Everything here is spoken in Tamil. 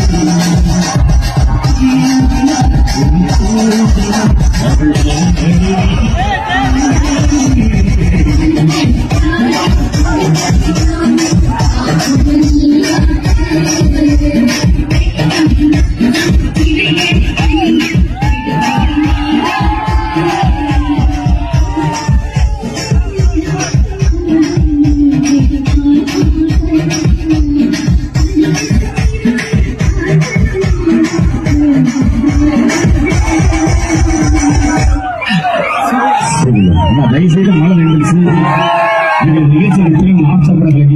சரிங்களா அம்மா, தயவு செய்து மழை நிகழ்ச்சி நிகழ்ச்சியை